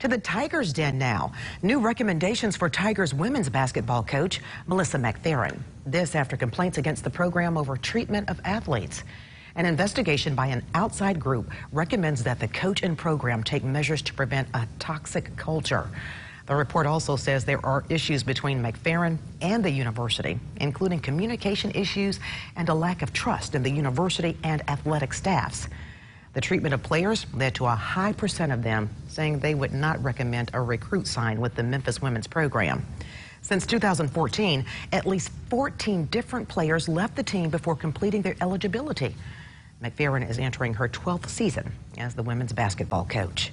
To the Tigers Den now. New recommendations for Tigers women's basketball coach, Melissa McFerrin. This after complaints against the program over treatment of athletes. An investigation by an outside group recommends that the coach and program take measures to prevent a toxic culture. The report also says there are issues between McFerrin and the university, including communication issues and a lack of trust in the university and athletic staffs. The treatment of players led to a high percent of them saying they would not recommend a recruit sign with the Memphis women's program. Since 2014, at least 14 different players left the team before completing their eligibility. McFerrin is entering her 12th season as the women's basketball coach.